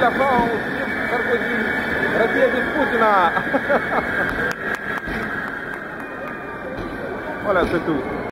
la fin aussi, Sarkozy. Россия без Путина. voilà, c'est tout.